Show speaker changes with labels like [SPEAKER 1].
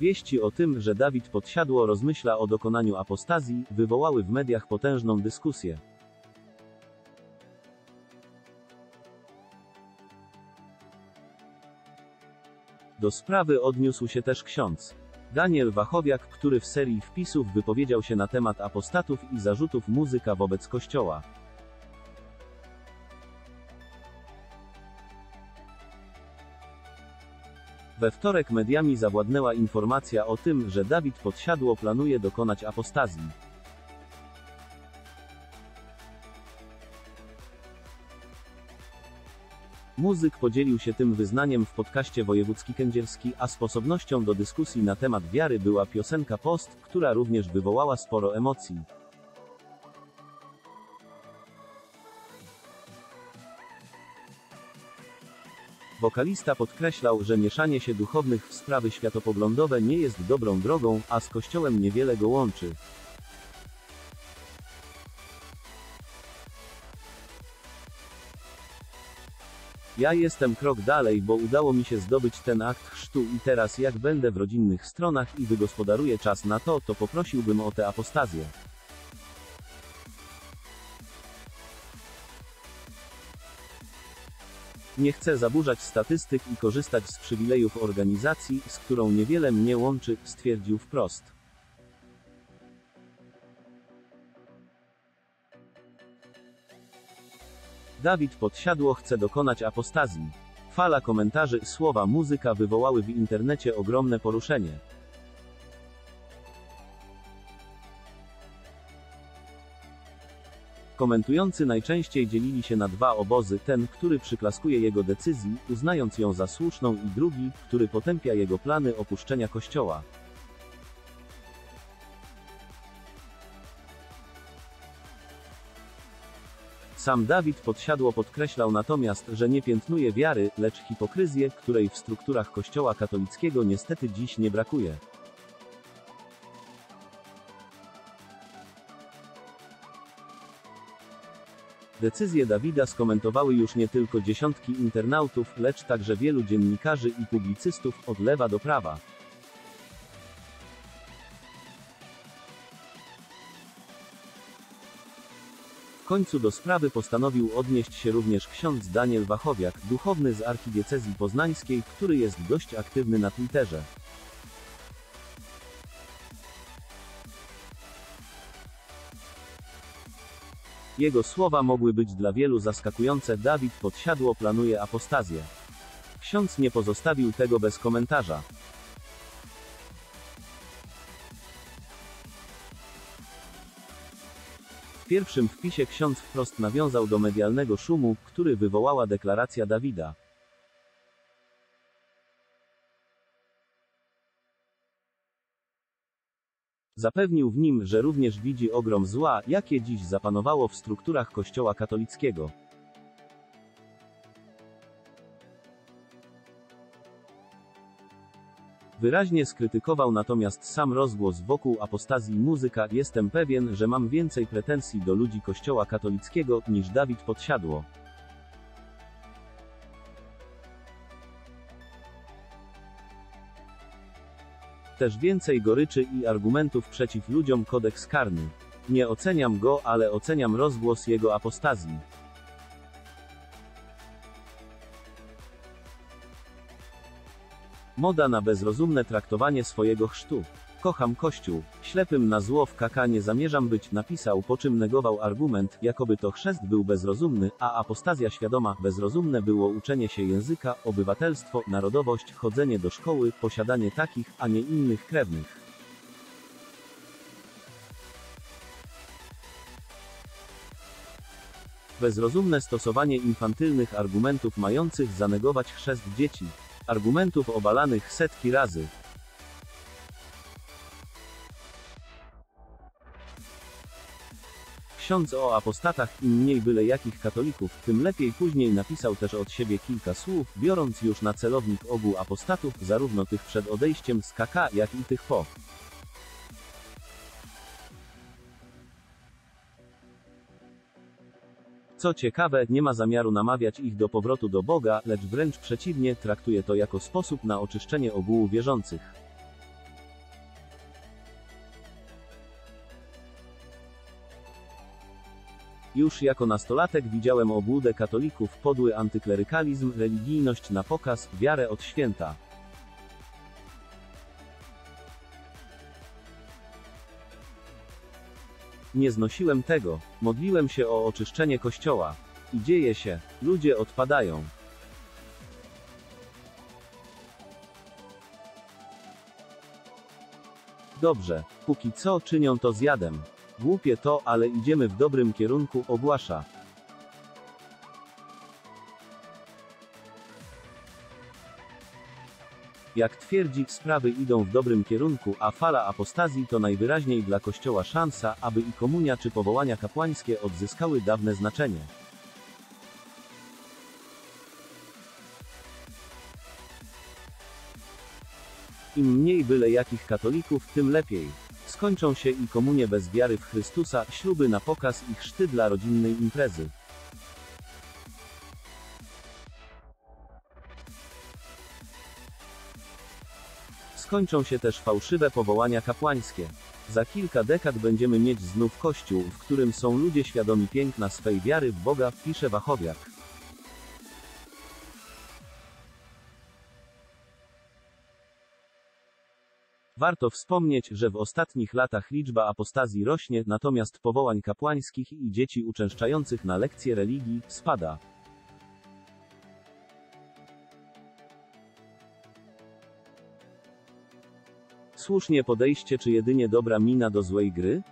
[SPEAKER 1] Wieści o tym, że Dawid Podsiadło rozmyśla o dokonaniu apostazji, wywołały w mediach potężną dyskusję. Do sprawy odniósł się też ksiądz Daniel Wachowiak, który w serii wpisów wypowiedział się na temat apostatów i zarzutów muzyka wobec Kościoła. We wtorek mediami zawładnęła informacja o tym, że Dawid Podsiadło planuje dokonać apostazji. Muzyk podzielił się tym wyznaniem w podcaście Wojewódzki Kędzierski, a sposobnością do dyskusji na temat wiary była piosenka Post, która również wywołała sporo emocji. Wokalista podkreślał, że mieszanie się duchownych w sprawy światopoglądowe nie jest dobrą drogą, a z Kościołem niewiele go łączy. Ja jestem krok dalej, bo udało mi się zdobyć ten akt chrztu i teraz jak będę w rodzinnych stronach i wygospodaruję czas na to, to poprosiłbym o tę apostazję. Nie chcę zaburzać statystyk i korzystać z przywilejów organizacji, z którą niewiele mnie łączy, stwierdził wprost. Dawid Podsiadło chce dokonać apostazji. Fala komentarzy, słowa muzyka wywołały w internecie ogromne poruszenie. Komentujący najczęściej dzielili się na dwa obozy, ten, który przyklaskuje jego decyzji, uznając ją za słuszną i drugi, który potępia jego plany opuszczenia kościoła. Sam Dawid Podsiadło podkreślał natomiast, że nie piętnuje wiary, lecz hipokryzję, której w strukturach kościoła katolickiego niestety dziś nie brakuje. Decyzję Dawida skomentowały już nie tylko dziesiątki internautów, lecz także wielu dziennikarzy i publicystów, od lewa do prawa. W końcu do sprawy postanowił odnieść się również ksiądz Daniel Wachowiak, duchowny z archidiecezji poznańskiej, który jest dość aktywny na Twitterze. Jego słowa mogły być dla wielu zaskakujące. Dawid Podsiadło planuje apostazję. Ksiądz nie pozostawił tego bez komentarza. W pierwszym wpisie ksiądz wprost nawiązał do medialnego szumu, który wywołała deklaracja Dawida. Zapewnił w nim, że również widzi ogrom zła, jakie dziś zapanowało w strukturach Kościoła katolickiego. Wyraźnie skrytykował natomiast sam rozgłos wokół apostazji muzyka. Jestem pewien, że mam więcej pretensji do ludzi Kościoła katolickiego, niż Dawid Podsiadło. Też więcej goryczy i argumentów przeciw ludziom kodeks karny. Nie oceniam go, ale oceniam rozgłos jego apostazji. Moda na bezrozumne traktowanie swojego chrztu. Kocham Kościół. Ślepym na zło w kaka nie zamierzam być, napisał, po czym negował argument, jakoby to chrzest był bezrozumny, a apostazja świadoma, bezrozumne było uczenie się języka, obywatelstwo, narodowość, chodzenie do szkoły, posiadanie takich, a nie innych krewnych. Bezrozumne stosowanie infantylnych argumentów mających zanegować chrzest dzieci. Argumentów obalanych setki razy. Ksiądz o apostatach, im mniej byle jakich katolików, tym lepiej później napisał też od siebie kilka słów, biorąc już na celownik ogół apostatów, zarówno tych przed odejściem z KK, jak i tych po. Co ciekawe, nie ma zamiaru namawiać ich do powrotu do Boga, lecz wręcz przeciwnie, traktuje to jako sposób na oczyszczenie ogółu wierzących. Już jako nastolatek widziałem obłudę katolików, podły antyklerykalizm, religijność na pokaz, wiarę od święta. Nie znosiłem tego. Modliłem się o oczyszczenie kościoła. I dzieje się. Ludzie odpadają. Dobrze. Póki co czynią to z jadem. Głupie to, ale idziemy w dobrym kierunku, ogłasza. Jak twierdzi, sprawy idą w dobrym kierunku, a fala apostazji to najwyraźniej dla Kościoła szansa, aby i komunia czy powołania kapłańskie odzyskały dawne znaczenie. Im mniej byle jakich katolików, tym lepiej. Skończą się i komunie bez wiary w Chrystusa, śluby na pokaz i chrzty dla rodzinnej imprezy. Skończą się też fałszywe powołania kapłańskie. Za kilka dekad będziemy mieć znów kościół, w którym są ludzie świadomi piękna swej wiary w Boga, pisze Wachowiak. Warto wspomnieć, że w ostatnich latach liczba apostazji rośnie, natomiast powołań kapłańskich i dzieci uczęszczających na lekcje religii spada. Słusznie podejście czy jedynie dobra mina do złej gry?